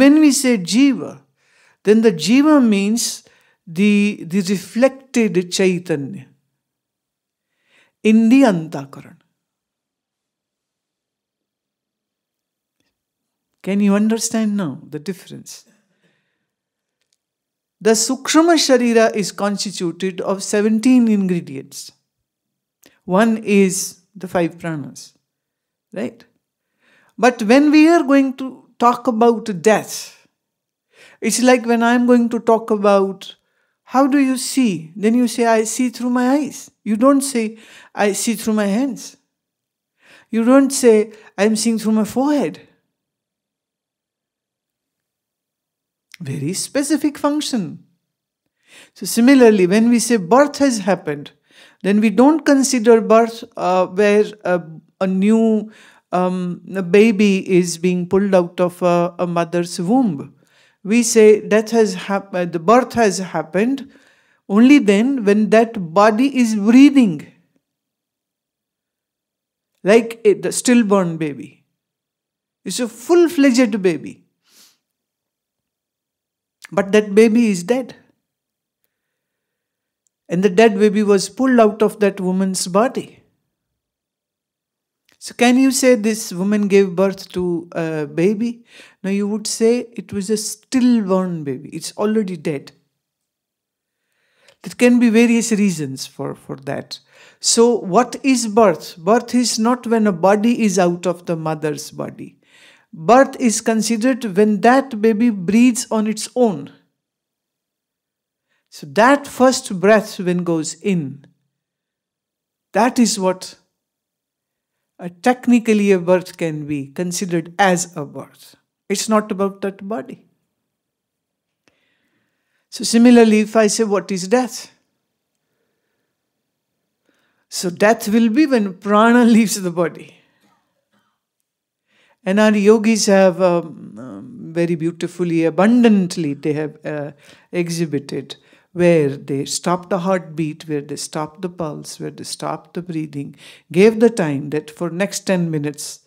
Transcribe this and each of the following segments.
When we say jiva, then the jiva means the, the reflected chaitanya in the antakaran. Can you understand now the difference? The Sukshma Sharira is constituted of 17 ingredients. One is the five pranas, right? But when we are going to talk about death, it's like when I'm going to talk about how do you see? Then you say, I see through my eyes. You don't say, I see through my hands. You don't say, I'm seeing through my forehead. Very specific function. So, similarly, when we say birth has happened, then we don't consider birth uh, where a, a new um, a baby is being pulled out of a, a mother's womb. We say death has happened, the birth has happened only then when that body is breathing, like a, the stillborn baby. It's a full fledged baby. But that baby is dead. And the dead baby was pulled out of that woman's body. So, can you say this woman gave birth to a baby? No, you would say it was a stillborn baby. It's already dead. There can be various reasons for, for that. So, what is birth? Birth is not when a body is out of the mother's body. Birth is considered when that baby breathes on its own. So that first breath when goes in, that is what a technically a birth can be considered as a birth. It's not about that body. So similarly, if I say what is death? So death will be when prana leaves the body. And our yogis have um, um, very beautifully, abundantly, they have uh, exhibited where they stopped the heartbeat, where they stopped the pulse, where they stopped the breathing, gave the time that for next 10 minutes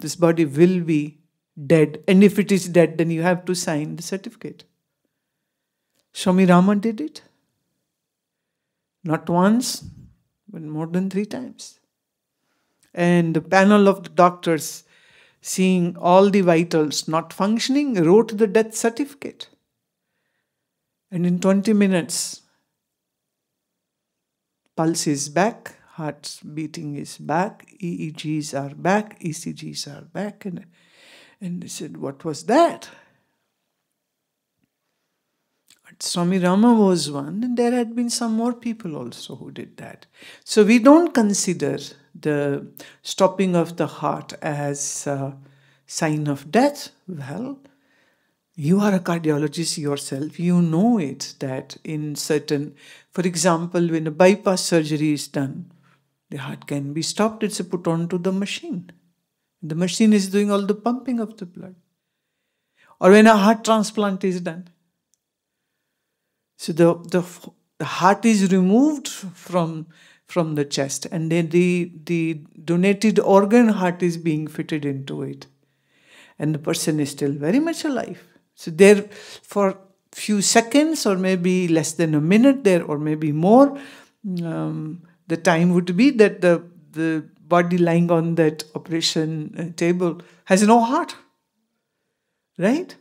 this body will be dead. And if it is dead, then you have to sign the certificate. Swami Rama did it. Not once, but more than three times. And the panel of the doctors, seeing all the vitals not functioning, wrote the death certificate. And in 20 minutes, pulse is back, heart beating is back, EEGs are back, ECGs are back. And, and they said, What was that? Swami Rama was one, and there had been some more people also who did that. So we don't consider the stopping of the heart as a sign of death. Well, you are a cardiologist yourself, you know it that in certain, for example, when a bypass surgery is done, the heart can be stopped, it's put onto the machine. The machine is doing all the pumping of the blood. Or when a heart transplant is done. So the, the, the heart is removed from, from the chest and then the, the donated organ heart is being fitted into it. And the person is still very much alive. So there for few seconds or maybe less than a minute there or maybe more, um, the time would be that the, the body lying on that operation uh, table has no heart. Right?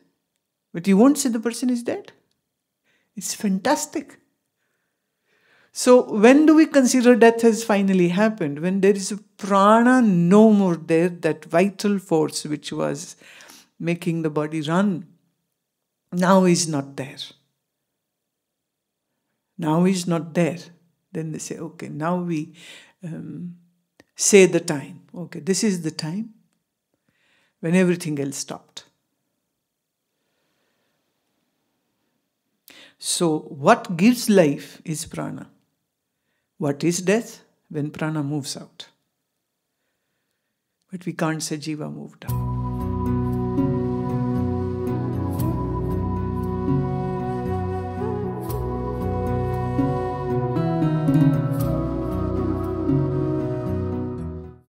But you won't say the person is dead. It's fantastic. So, when do we consider death has finally happened? When there is a prana no more there, that vital force which was making the body run now is not there. Now is not there. Then they say, okay, now we um, say the time. Okay, this is the time when everything else stopped. So, what gives life is prana. What is death? When prana moves out. But we can't say jiva moved out.